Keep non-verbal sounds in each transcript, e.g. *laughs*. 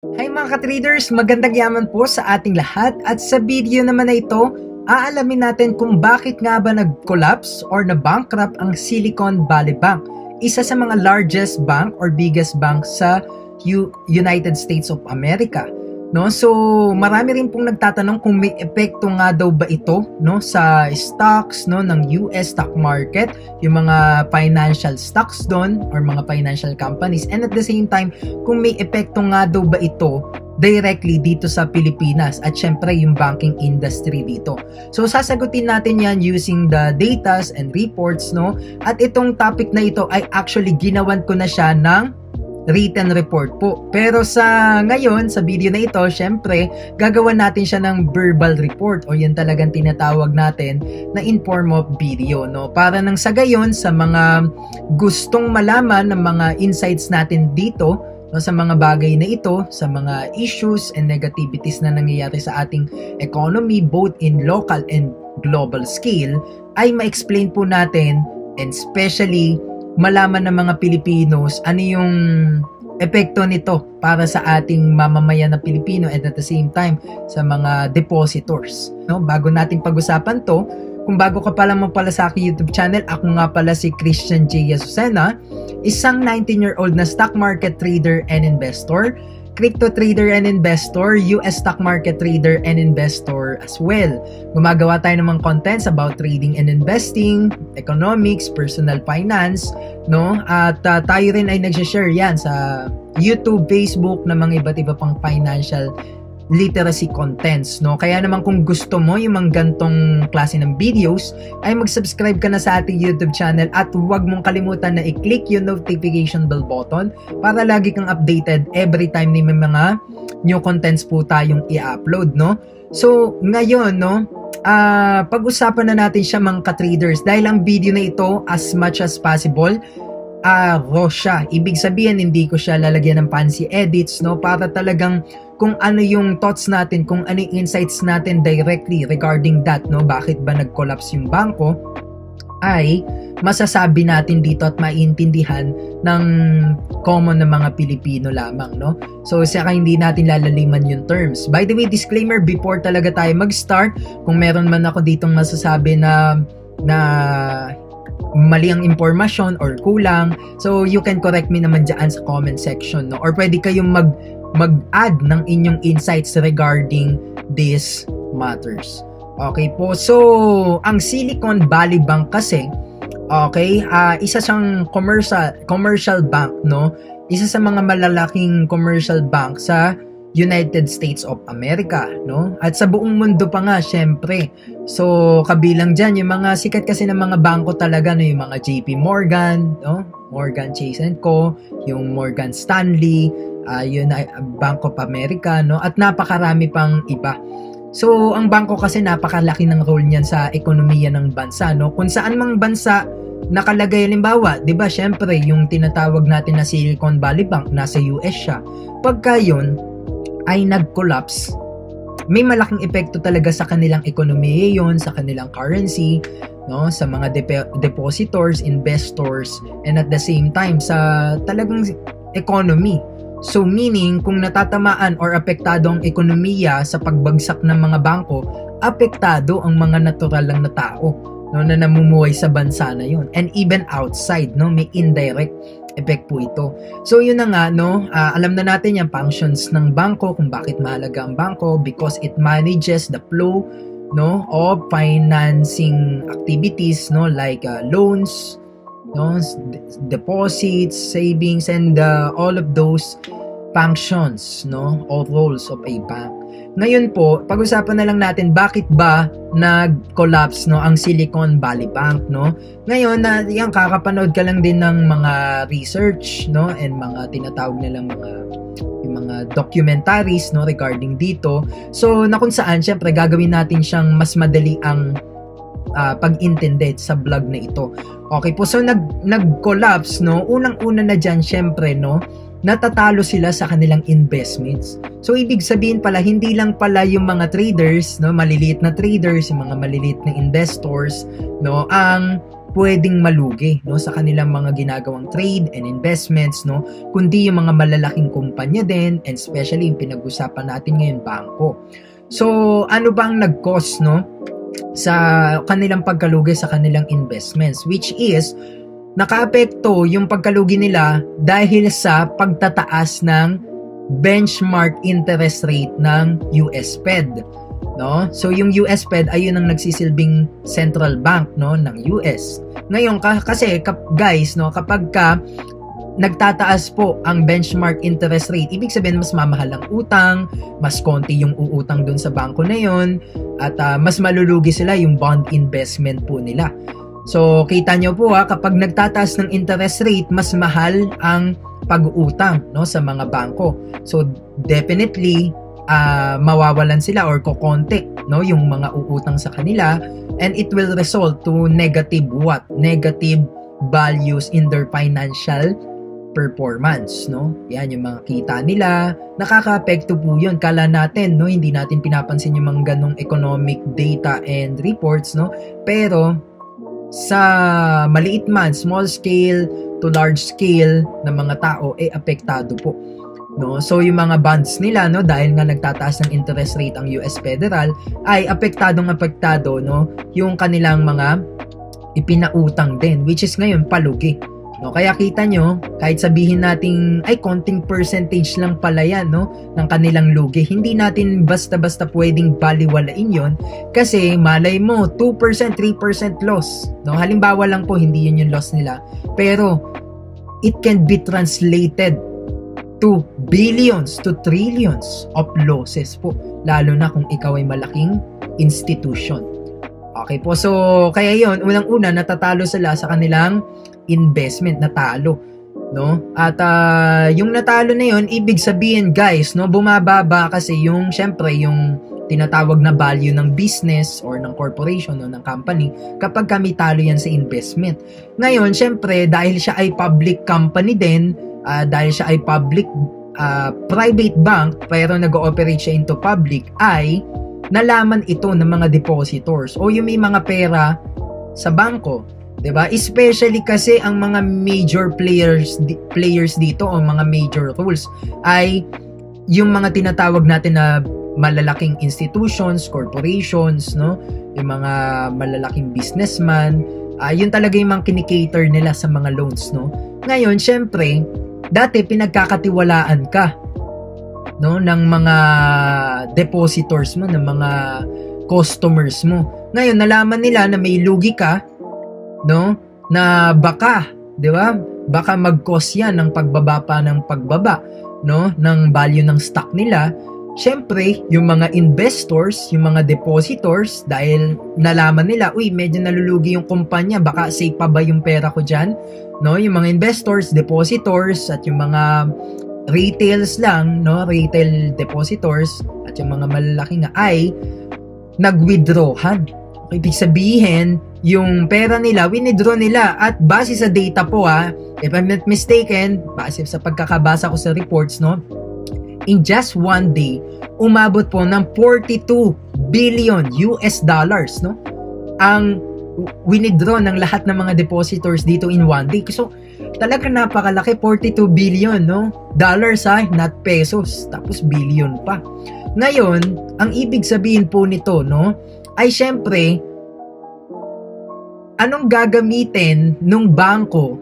Hi mga ka-traders, magandang yaman po sa ating lahat at sa video naman na ito, aalamin natin kung bakit nga ba nag-collapse or na-bankrupt ang Silicon Valley Bank, isa sa mga largest bank or biggest bank sa U- United States of America. No? So, marami rin pong nagtatanong kung may epekto nga daw ba ito no? Sa stocks no? Ng US stock market, yung mga financial stocks doon or mga financial companies. And at the same time kung may epekto nga daw ba ito directly dito sa Pilipinas at syempre yung banking industry dito. So sasagutin natin yan using the datas and reports no? At itong topic na ito ay actually ginawan ko na siya ng written report po. Pero sa ngayon, sa video na ito, syempre, gagawa natin siya ng verbal report o yan talagang tinatawag natin na in form of video, no? Para nang sa gayon, sa mga gustong malaman ng mga insights natin dito, no, sa mga bagay na ito, sa mga issues and negativities na nangyayari sa ating economy, both in local and global scale, ay ma-explain po natin and especially malaman ng mga Pilipinos ano yung epekto nito para sa ating mamamayan na Pilipino and at the same time sa mga depositors. No? Bago natin pag-usapan to, kung bago ka pa lamang pala sa aking YouTube channel, ako nga pala si Christian J. Azucena, isang 19-year-old na stock market trader and investor crypto trader and investor, US stock market trader and investor as well. Gumagawa tayo ng mga contents about trading and investing, economics, personal finance, no? At uh, tayo rin ay nag-share yan sa YouTube, Facebook na mga iba't iba pang financial literacy contents, no? Kaya naman kung gusto mo yung mga gantong klase ng videos, ay mag-subscribe ka na sa ating YouTube channel at huwag mong kalimutan na i-click yung notification bell button para lagi kang updated every time na may mga new contents po tayong i-upload, no? So, ngayon, no, uh, pag-usapan na natin siya mga ka-traders dahil ang video na ito as much as possible uh, raw siya. Ibig sabihin, hindi ko siya lalagyan ng fancy edits, no? Para talagang kung ano yung thoughts natin, kung ano yung insights natin directly regarding that, no? Bakit ba nag-collapse yung bangko? ay masasabi natin dito at maintindihan ng common na mga Pilipino lamang, no? So, saka hindi natin lalaliman yung terms. By the way, disclaimer, before talaga tayo mag-start, kung meron man ako ditong masasabi na na mali ang impormasyon or kulang, so you can correct me naman dyan sa comment section, no? Or pwede kayong mag mag-add ng inyong insights regarding these matters. Okay po. So, ang Silicon Valley Bank kasi, okay, uh, isa siyang commercial commercial bank, no? Isa sa mga malalaking commercial bank sa United States of America, no? At sa buong mundo pa nga, syempre. So, kabilang dyan, yung mga sikat kasi ng mga bangko talaga, no? Yung mga JP Morgan, no? Morgan Chase Co., yung Morgan Stanley, uh, yun ay Bank of America, no? At napakarami pang iba. So, ang bangko kasi napakalaki ng role niyan sa ekonomiya ng bansa, no? Kung saan mang bansa nakalagay halimbawa, 'di ba? Syempre, yung tinatawag natin na Silicon Valley Bank nasa US siya. Pagka 'yun ay nag-collapse, may malaking epekto talaga sa kanilang ekonomiya 'yon, sa kanilang currency, no? Sa mga dep- depositors, investors, and at the same time sa talagang economy So meaning, kung natatamaan or apektado ang ekonomiya sa pagbagsak ng mga bangko, apektado ang mga natural lang na tao no, na namumuhay sa bansa na yun. And even outside, no, may indirect effect po ito. So yun na nga, no, uh, alam na natin yung functions ng bangko, kung bakit mahalaga ang bangko, because it manages the flow no, of financing activities, no, like uh, loans, no deposits savings and uh, all of those functions no or roles of a bank. Ngayon po pag-usapan na lang natin bakit ba nag-collapse no ang Silicon Valley Bank no? Ngayon na yan kakapanood ka lang din ng mga research no and mga tinatawag nilang mga yung mga documentaries no regarding dito. So na kung saan syempre gagawin natin siyang mas madali ang uh, pag-intindi sa vlog na ito. Okay po, so nag nag-collapse no. Unang-una na diyan syempre no, natatalo sila sa kanilang investments. So ibig sabihin pala hindi lang pala yung mga traders, no, maliliit na traders, yung mga maliliit na investors, no, ang pwedeng malugi no sa kanilang mga ginagawang trade and investments no kundi yung mga malalaking kumpanya din and especially yung pinag-usapan natin ngayon bangko. So ano bang nag-cause no sa kanilang pagkalugi sa kanilang investments which is nakaapekto yung pagkalugi nila dahil sa pagtataas ng benchmark interest rate ng US Fed no? So yung US Fed ay yun ang nagsisilbing central bank no ng US. Ngayon ka, kasi guys no kapag ka nagtataas po ang benchmark interest rate, ibig sabihin mas mamahal ang utang, mas konti yung uutang dun sa bangko na yon at uh, mas malulugi sila yung bond investment po nila. So, kita nyo po ha, kapag nagtataas ng interest rate, mas mahal ang pag-uutang no, sa mga bangko. So, definitely, uh, mawawalan sila or kokonti no yung mga uutang sa kanila and it will result to negative what negative values in their financial performance no? Yan yung mga kita nila. Nakakaapekto po yun. Kala natin no? Hindi natin pinapansin yung mga ganong economic data and reports no? Pero sa maliit man small scale to large scale ng mga tao eh apektado po no? So yung mga bonds nila no? Dahil nga nagtataas ng interest rate ang US Federal ay apektadong apektado no? Yung kanilang mga ipinautang din which is ngayon palugi no kaya kita nyo kahit sabihin nating ay konting percentage lang pala yan no ng kanilang lugi. Hindi natin basta-basta pwedeng baliwalain yon kasi malay mo 2% 3% loss. No halimbawa lang po hindi yun yung loss nila. Pero it can be translated to billions to trillions of losses po. Lalo na kung ikaw ay malaking institution. Okay po, so kaya yon unang-una natatalo sila sa kanilang investment, natalo. No? At uh, yung natalo na yon ibig sabihin guys, no, bumababa kasi yung syempre yung tinatawag na value ng business or ng corporation o ng company kapag kami talo yan sa investment. Ngayon, syempre, dahil siya ay public company din, uh, dahil siya ay public uh, private bank pero nag-ooperate siya into public ay nalaman ito ng mga depositors o yung may mga pera sa bangko 'di ba especially kasi ang mga major players players dito o mga major rules ay yung mga tinatawag natin na malalaking institutions, corporations, no? Yung mga malalaking businessman, uh, yun talaga yung mga kinikater nila sa mga loans, no? Ngayon, syempre, dati pinagkakatiwalaan ka no ng mga depositors mo ng mga customers mo. Ngayon nalaman nila na may lugi ka no na baka 'di ba? Baka mag-cause yan ng pagbaba pa ng pagbaba no ng value ng stock nila. Siyempre, yung mga investors, yung mga depositors, dahil nalaman nila, uy, medyo nalulugi yung kumpanya, baka safe pa ba yung pera ko dyan? No, yung mga investors, depositors, at yung mga retails lang, no, retail depositors, at yung mga malalaki nga ay nag-withdrawan. Ibig sabihin, yung pera nila, winidraw nila at base sa data po ha, if I'm not mistaken, base sa pagkakabasa ko sa reports, no, in just one day, umabot po ng 42 billion US dollars, no? Ang winidraw ng lahat ng mga depositors dito in one day. So, talaga napakalaki, 42 billion, no? Dollars ha, not pesos. Tapos billion pa. Ngayon, ang ibig sabihin po nito, no? Ay syempre, anong gagamitin nung bangko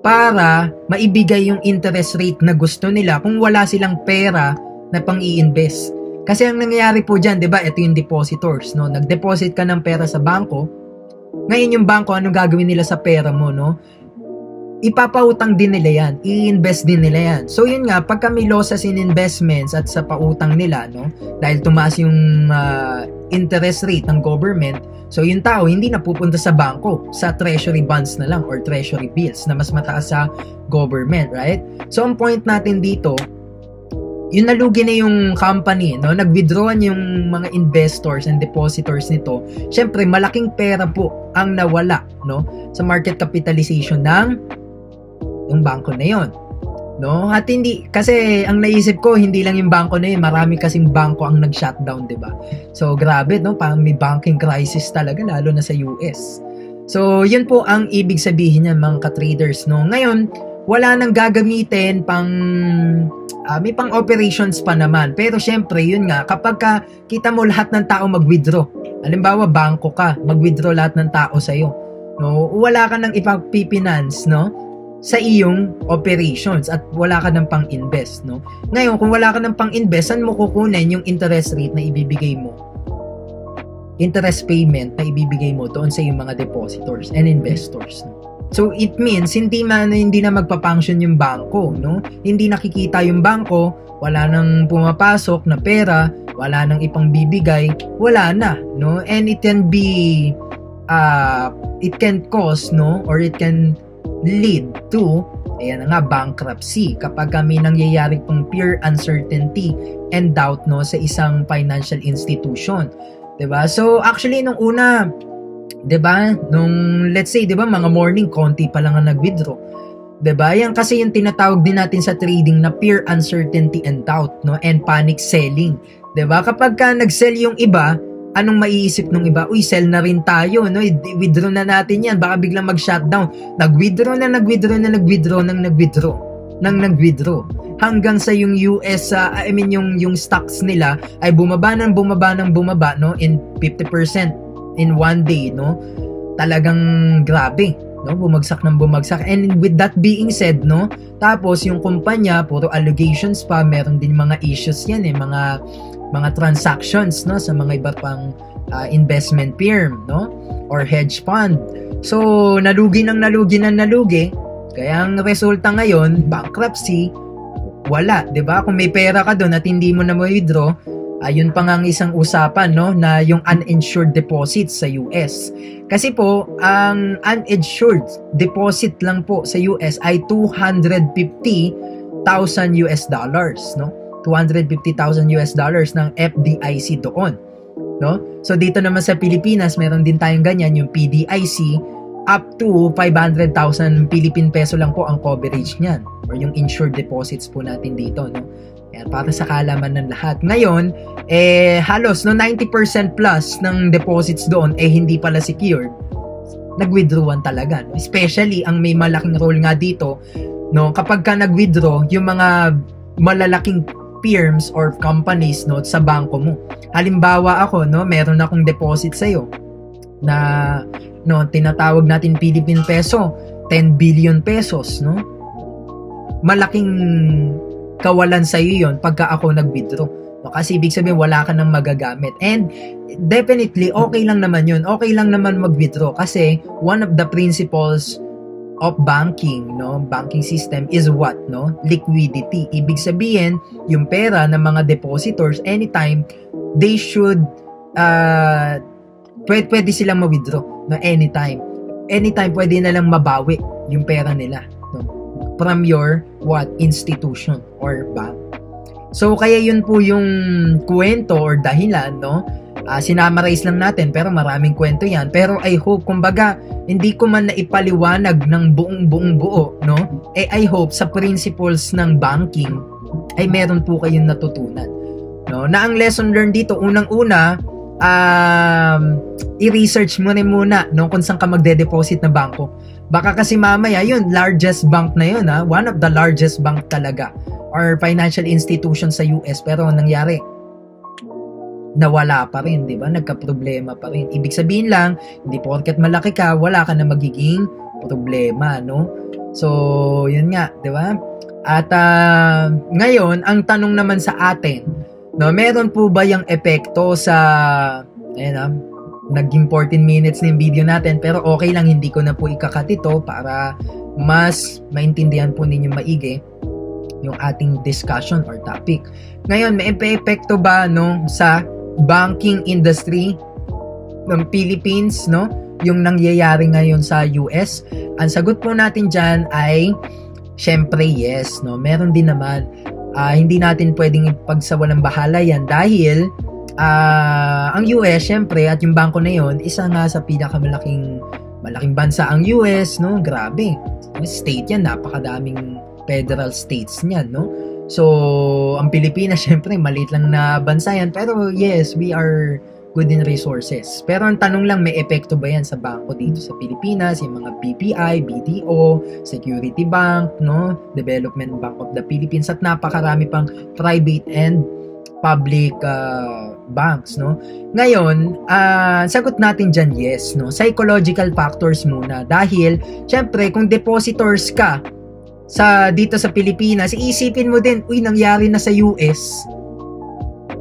para maibigay yung interest rate na gusto nila kung wala silang pera na pang i-invest. Kasi ang nangyayari po dyan, di ba, ito yung depositors, no? Nag-deposit ka ng pera sa bangko, ngayon yung bangko, anong gagawin nila sa pera mo, no? Ipapautang din nila yan, i-invest din nila yan. So yun nga, pag kami losses in investments at sa pautang nila, no? Dahil tumaas yung uh, interest rate ng government, So yung tao hindi na pupunta sa bangko, sa treasury bonds na lang or treasury bills na mas mataas sa government, right? So ang point natin dito, yung nalugi na yung company, no? Nag-withdraw yung mga investors and depositors nito. Syempre, malaking pera po ang nawala, no? Sa market capitalization ng yung bangko na yon. No? At hindi, kasi ang naisip ko, hindi lang yung bangko na yun, marami kasing bangko ang nag-shutdown, di ba? So, grabe, no? Parang may banking crisis talaga, lalo na sa US. So, yun po ang ibig sabihin niyan mga ka-traders, no? Ngayon, wala nang gagamitin pang uh, may pang operations pa naman. Pero syempre, yun nga, kapag ka kita mo lahat ng tao mag-withdraw, halimbawa bangko ka, mag-withdraw lahat ng tao sa iyo. No, wala ka nang ipagpipinance, no? Sa iyong operations at wala ka ng pang-invest, no? Ngayon, kung wala ka ng pang-invest, saan mo kukunin yung interest rate na ibibigay mo? Interest payment na ibibigay mo doon sa iyong mga depositors and investors, no? So it means hindi man hindi na magpa-function yung bangko, no? Hindi nakikita yung bangko, wala nang pumapasok na pera, wala nang ipang bibigay, wala na, no? And it can be uh, it can cause, no, or it can lead to ayan nga bankruptcy. Kapag kami nangyayari pong pure uncertainty and doubt no sa isang financial institution 'di ba? So actually nung una 'di ba nung let's say 'di ba mga morning konti pa lang ang nag-withdraw 'di ba? Yan kasi yung tinatawag din natin sa trading na pure uncertainty and doubt no? And panic selling 'di ba? Kapag ka nag-sell yung iba anong maiisip ng iba? Uy, sell na rin tayo, no? Withdraw na natin yan. Baka biglang mag-shutdown. Nag-withdraw na, nag-withdraw na, nag-withdraw nang nag-withdraw. Nang nag-withdraw. Hanggang sa yung US, uh, I mean, yung, yung stocks nila ay bumaba nang bumaba nang bumaba, no? In 50% in one day, no? Talagang grabe no bumagsak nang bumagsak and with that being said no tapos yung kumpanya puro allegations pa meron din mga issues yan eh mga mga transactions no sa mga iba pang uh, investment firm no or hedge fund. So nalugi nang nalugi nang nalugi. Kaya ang resulta ngayon, bankruptcy, wala, 'di ba? Kung may pera ka doon at hindi mo na ma-withdraw, ayun pa nga ang isang usapan no na yung uninsured deposits sa US. Kasi po ang uninsured deposit lang po sa US ay 250,000 US dollars no. 250,000 US dollars ng FDIC doon. No? So dito naman sa Pilipinas, meron din tayong ganyan, yung PDIC, up to 500,000 Philippine peso lang po ang coverage niyan or yung insured deposits po natin dito. No? Yan, para sa kalaman ng lahat. Ngayon, eh, halos no, 90% plus ng deposits doon eh hindi pala secured. Nag-withdrawan talaga. Especially, ang may malaking role nga dito, no, kapag ka nag-withdraw, yung mga malalaking firms or companies no sa bangko mo. Halimbawa ako no, meron akong deposit sa iyo na no tinatawag natin Philippine peso, 10 billion pesos no. Malaking kawalan sa iyo 'yon pagka ako nag-withdraw. No, kasi ibig sabihin wala ka nang magagamit. And definitely okay lang naman 'yun. Okay lang naman mag-withdraw kasi one of the principles of banking, no, banking system is what, no? Liquidity. Ibig sabihin, yung pera ng mga depositors anytime they should uh pwede, pwede silang ma-withdraw no anytime. Anytime pwede na lang mabawi yung pera nila, no? From your what institution or bank. So kaya yun po yung kwento or dahilan, no? Uh, sinamarize lang natin pero maraming kwento yan. Pero I hope kumbaga hindi ko man naipaliwanag ng buong buong buo no? Eh I hope sa principles ng banking ay meron po kayong natutunan no? Na ang lesson learned dito unang-una um, i-research mo rin muna no? Kung saan ka magde-deposit na bangko. Baka kasi mamaya yun largest bank na yun ha? One of the largest bank talaga or financial institution sa US pero nangyari nawala pa rin, di ba? Nagka-problema pa rin. Ibig sabihin lang, hindi porket malaki ka, wala ka na magiging problema, no? So, yun nga, di ba? At uh, ngayon, ang tanong naman sa atin, no, meron po ba yung epekto sa, ayun ah, naging 14 minutes na yung video natin, pero okay lang, hindi ko na po ikakat ito para mas maintindihan po ninyo maigi yung ating discussion or topic. Ngayon, may epekto ba no sa banking industry ng Philippines, no? Yung nangyayari ngayon sa US. Ang sagot po natin diyan ay syempre yes, no? Meron din naman uh, hindi natin pwedeng ipagsawalang bahala yan dahil uh, ang US syempre at yung bangko na yon isa nga sa pinakamalaking malaking bansa ang US no grabe state yan napakadaming federal states niyan no So, ang Pilipinas, *laughs* syempre, maliit lang na bansa yan. Pero yes, we are good in resources. Pero ang tanong lang, may epekto ba yan sa bangko dito sa Pilipinas, yung mga BPI, BDO, Security Bank, no, Development Bank of the Philippines, at napakarami pang private and public uh, banks, no? Ngayon, uh, sagot natin dyan, yes, no? Psychological factors muna. Dahil, syempre, kung depositors ka sa dito sa Pilipinas, iisipin mo din, uy, nangyari na sa US.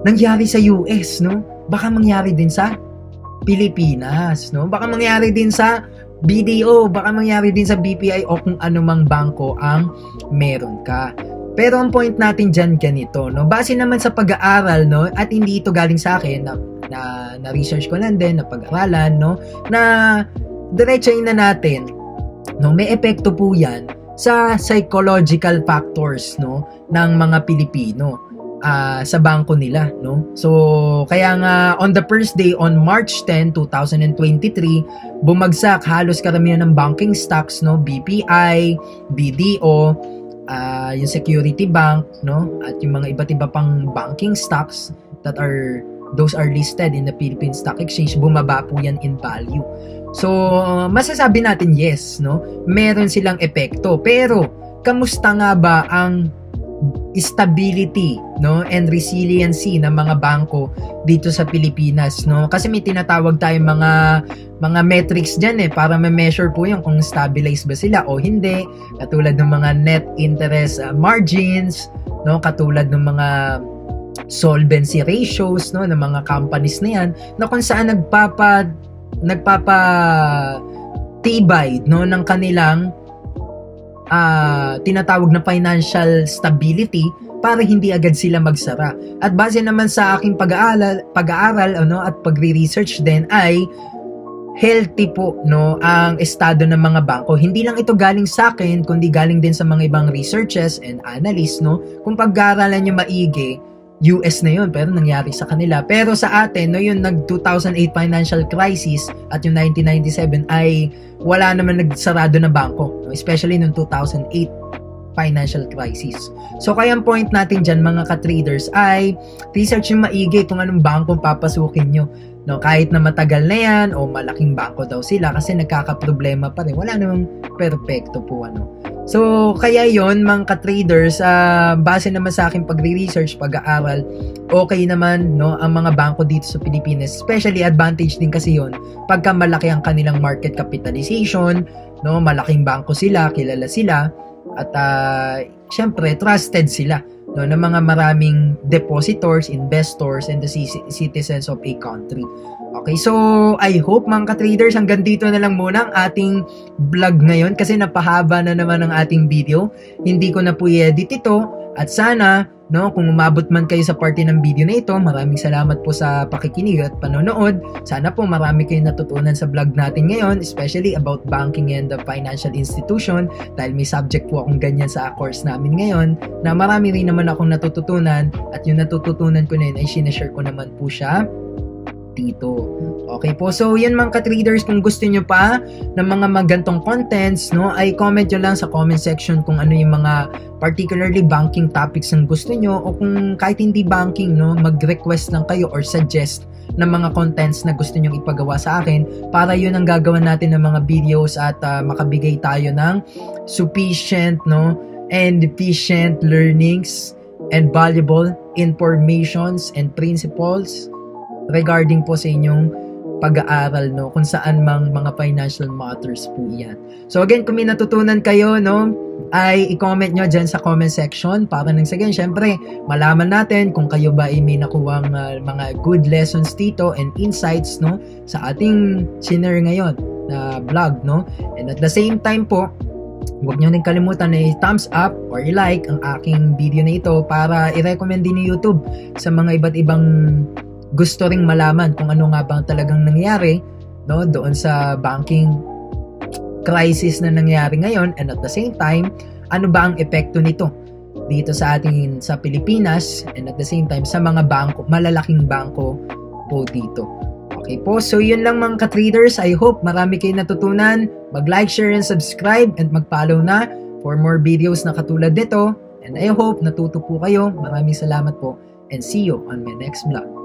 Nangyari sa US, no? baka mangyari din sa Pilipinas, no? Baka mangyari din sa BDO, baka mangyari din sa BPI o kung anumang bangko ang meron ka. Pero ang point natin dyan ganito, no? Base naman sa pag-aaral, no? At hindi ito galing sa akin, na, na, na research ko lang din, na pag-aralan, no? Na diretsahin na natin, no? May epekto po yan sa psychological factors, no? Ng mga Pilipino uh, sa bangko nila, no? So, kaya nga on the first day on March 10, 2023, bumagsak halos karamihan ng banking stocks, no? BPI, BDO, uh, ah, yung Security Bank, no? At yung mga iba't iba pang banking stocks that are those are listed in the Philippine Stock Exchange, bumaba po yan in value. So, masasabi natin yes, no? Meron silang epekto. Pero, kamusta nga ba ang stability no? And resiliency ng mga bangko dito sa Pilipinas no? Kasi may tinatawag tayong mga mga metrics diyan eh para ma-measure po yung kung stabilize ba sila o hindi. Katulad ng mga net interest uh, margins no? Katulad ng mga solvency ratios no? Ng mga companies na yan na kung saan nagpapa nagpapa tibay no ng kanilang uh, tinatawag na financial stability para hindi agad sila magsara. At base naman sa aking pag-aaral, pag-aaral ano at pagre-research din ay healthy po no ang estado ng mga bangko. Hindi lang ito galing sa akin kundi galing din sa mga ibang researchers and analysts no. Kung pag-aaralan niyo maigi, US na yun, pero nangyari sa kanila. Pero sa atin, no, yung nag-2008 financial crisis at yung 1997 ay wala naman nagsarado na bangko, especially nung 2008 financial crisis. So kaya ang point natin dyan mga ka-traders ay research yung maigi kung anong bangko papasukin nyo. No, kahit na matagal na yan o malaking bangko daw sila kasi nagkakaproblema pa rin. Wala namang perfecto po ano. So, kaya yon mga ka-traders, uh, base naman sa aking pagre-research, pag-aaral, okay naman no, ang mga bangko dito sa Pilipinas. Especially advantage din kasi yon pagka malaki ang kanilang market capitalization, no, malaking bangko sila, kilala sila, at uh, syempre, trusted sila no, ng mga maraming depositors, investors, and the citizens of a country. Okay, so I hope mga ka-traders hanggang dito na lang muna ang ating vlog ngayon kasi napahaba na naman ang ating video. Hindi ko na po i-edit ito at sana no kung umabot man kayo sa party ng video na ito, maraming salamat po sa pakikinig at panonood. Sana po marami kayong natutunan sa vlog natin ngayon, especially about banking and the financial institution dahil may subject po akong ganyan sa course namin ngayon na marami rin naman akong natututunan at yung natututunan ko na yun ay sinashare ko naman po siya dito. Okay po, so yan mga ka-traders, kung gusto nyo pa ng mga magantong contents, no, ay comment nyo lang sa comment section kung ano yung mga particularly banking topics ang gusto nyo o kung kahit hindi banking, no, mag-request lang kayo or suggest ng mga contents na gusto nyong ipagawa sa akin para yun ang gagawin natin ng mga videos at uh, makabigay tayo ng sufficient no and efficient learnings and valuable informations and principles regarding po sa inyong pag-aaral no kung saan mang mga financial matters po yan. So again, kung may natutunan kayo no ay i-comment nyo dyan sa comment section para nang again, syempre, malaman natin kung kayo ba ay may nakuwang uh, mga good lessons dito and insights no sa ating sinner ngayon na vlog no. And at the same time po, Huwag nyo din kalimutan na i-thumbs up or i-like ang aking video na ito para i-recommend din ni YouTube sa mga iba't ibang gusto ring malaman kung ano nga bang talagang nangyari no doon sa banking crisis na nangyari ngayon and at the same time ano ba ang epekto nito dito sa ating sa Pilipinas and at the same time sa mga bangko malalaking bangko po dito Okay po, so yun lang mga ka-traders. I hope marami kayong natutunan. Mag-like, share, and subscribe and mag-follow na for more videos na katulad nito. And I hope natuto po kayo. Maraming salamat po and see you on my next vlog.